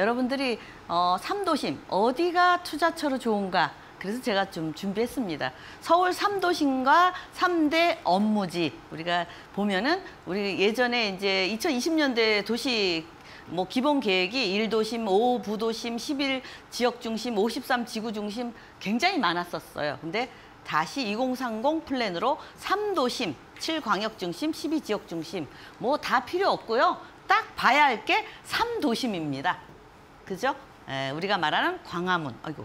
여러분들이 어, 삼도심 어디가 투자처로 좋은가 그래서 제가 좀 준비했습니다. 서울 삼도심과 삼대 업무지 우리가 보면은 우리 예전에 이제 2020년대 도시 뭐 기본 계획이 일도심 5 부도심, 11 지역 중심, 53 지구 중심 굉장히 많았었어요. 근데 다시 2030 플랜으로 삼도심 7광역 중심, 12 지역 중심 뭐 다 필요 없고요. 딱 봐야 할 게 삼도심입니다 그죠? 에, 우리가 말하는 광화문. 아이고.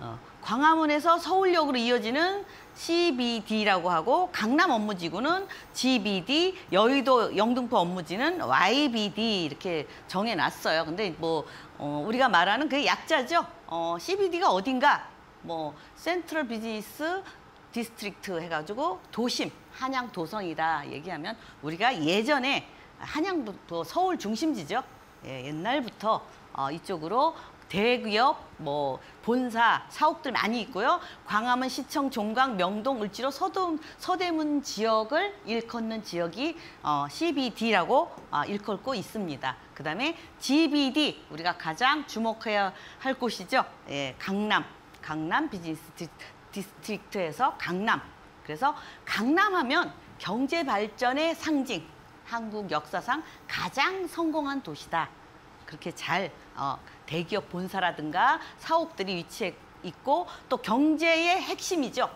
어, 광화문에서 서울역으로 이어지는 CBD라고 하고 강남 업무지구는 GBD, 여의도 영등포 업무지는 YBD 이렇게 정해놨어요. 근데 뭐 어, 우리가 말하는 그 약자죠. 어, CBD가 어딘가? 뭐 센트럴 비즈니스 District 해가지고 도심 한양 도성이다 얘기하면 우리가 예전에 한양도 서울 중심지죠. 예, 옛날부터 어, 이쪽으로 대기업, 뭐 본사, 사옥들 많이 있고요. 광화문, 시청, 종각, 명동, 을지로, 서동, 서대문 지역을 일컫는 지역이 어, CBD라고 어, 일컫고 있습니다. 그다음에 GBD 우리가 가장 주목해야 할 곳이죠. 예, 강남, 강남 Business Di, District에서 강남. 그래서 강남하면 경제 발전의 상징, 한국 역사상 가장 성공한 도시다. 그렇게 잘 어, 대기업 본사라든가 사옥들이 위치해 있고 또 경제의 핵심이죠.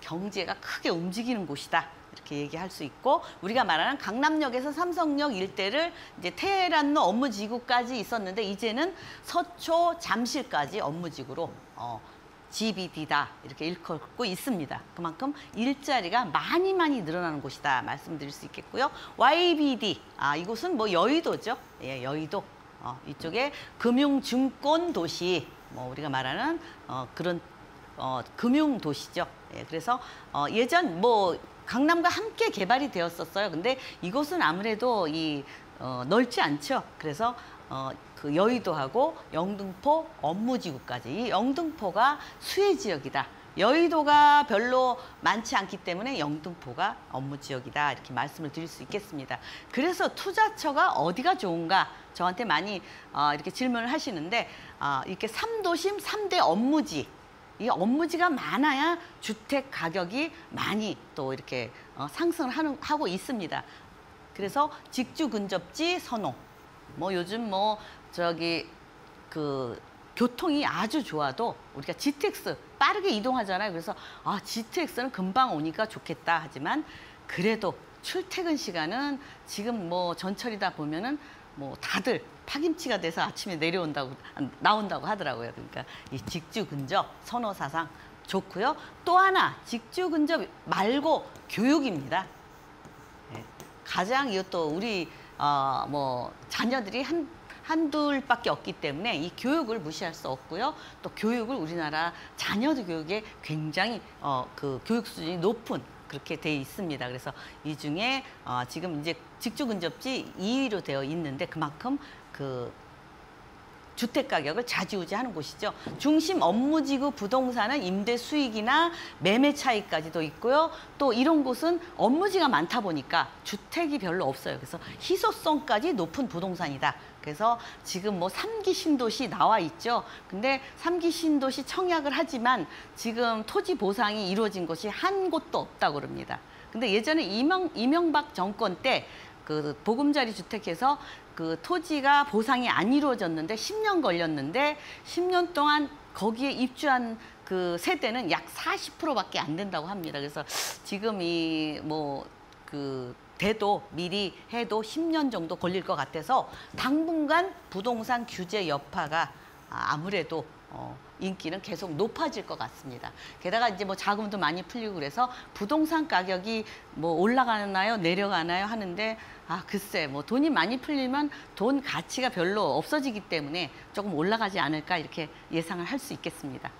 경제가 크게 움직이는 곳이다. 이렇게 얘기할 수 있고 우리가 말하는 강남역에서 삼성역 일대를 이제 테헤란로 업무지구까지 있었는데 이제는 서초 잠실까지 업무지구로 어, GBD다 이렇게 일컫고 있습니다. 그만큼 일자리가 많이 많이 늘어나는 곳이다 말씀드릴 수 있겠고요. YBD 아 이곳은 뭐 여의도죠. 예, 여의도 어, 이쪽에 금융 증권 도시 뭐 우리가 말하는 어, 그런 어, 금융 도시죠. 예, 그래서 어, 예전 뭐 강남과 함께 개발이 되었었어요. 근데 이곳은 아무래도 이 어, 넓지 않죠. 그래서 어, 그 여의도하고 영등포 업무지구까지 이 영등포가 수혜 지역이다. 여의도가 별로 많지 않기 때문에 영등포가 업무 지역이다 이렇게 말씀을 드릴 수 있겠습니다. 그래서 투자처가 어디가 좋은가 저한테 많이 어, 이렇게 질문을 하시는데 어, 이렇게 삼도심 삼대 업무지 이 업무지가 많아야 주택 가격이 많이 또 이렇게 어, 상승을 하는, 하고 있습니다. 그래서 직주 근접지 선호. 뭐 요즘 뭐 저기 그 교통이 아주 좋아도 우리가 GTX 빠르게 이동하잖아요. 그래서 아 GTX는 금방 오니까 좋겠다 하지만 그래도 출퇴근 시간은 지금 뭐 전철이다 보면은 뭐 다들 파김치가 돼서 아침에 내려온다고 나온다고 하더라고요. 그러니까 이 직주 근접 선호 사상 좋고요. 또 하나 직주 근접 말고 교육입니다. 예, 가장 이것도 우리 어, 뭐 자녀들이 한 한둘밖에 없기 때문에 이 교육을 무시할 수 없고요. 또 교육을 우리나라 자녀들 교육에 굉장히 어, 그 교육 수준이 높은 그렇게 돼 있습니다. 그래서 이 중에 어, 지금 이제 직주 근접지 2위로 되어 있는데 그만큼 그 주택 가격을 좌지우지하는 곳이죠. 중심 업무지구 부동산은 임대 수익이나 매매 차익까지도 있고요. 또 이런 곳은 업무지가 많다 보니까 주택이 별로 없어요. 그래서 희소성까지 높은 부동산이다. 그래서 지금 뭐 삼기 신도시 나와 있죠. 근데 삼기 신도시 청약을 하지만 지금 토지 보상이 이루어진 곳이 한 곳도 없다고 그럽니다. 근데 예전에 이명, 이명박 정권 때 그 보금자리 주택에서 그 토지가 보상이 안 이루어졌는데 10년 걸렸는데 10년 동안 거기에 입주한 그 세대는 약 40%밖에 안 된다고 합니다. 그래서 지금 이뭐그 돼도 미리 해도 10년 정도 걸릴 것 같아서 당분간 부동산 규제 여파가 아, 아무래도 어, 인기는 계속 높아질 것 같습니다. 게다가 이제 뭐 자금도 많이 풀리고 그래서 부동산 가격이 뭐 올라가나요, 내려가나요 하는데 아 글쎄 뭐 돈이 많이 풀리면 돈 가치가 별로 없어지기 때문에 조금 올라가지 않을까 이렇게 예상을 할 수 있겠습니다.